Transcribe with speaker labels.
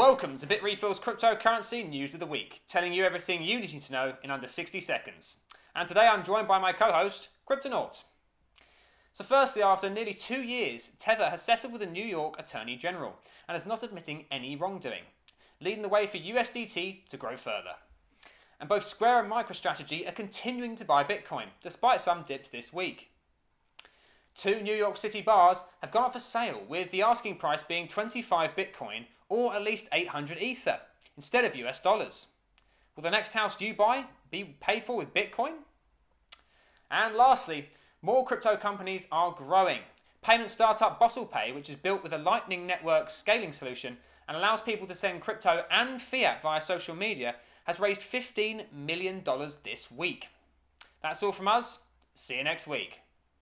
Speaker 1: Welcome to Bitrefill's cryptocurrency news of the week, telling you everything you need to know in under 60 seconds. And today I'm joined by my co-host, Cryptonaut. So firstly, after nearly two years, Tether has settled with the New York Attorney General and is not admitting any wrongdoing, leading the way for USDT to grow further. And both Square and MicroStrategy are continuing to buy Bitcoin, despite some dips this week. Two New York City bars have gone up for sale, with the asking price being 25 Bitcoin or at least 800 Ether instead of US dollars. Will the next house you buy be paid for with Bitcoin? And lastly, more crypto companies are growing. Payment startup BottlePay, which is built with a Lightning Network scaling solution and allows people to send crypto and fiat via social media, has raised $15 million this week. That's all from us. See you next week.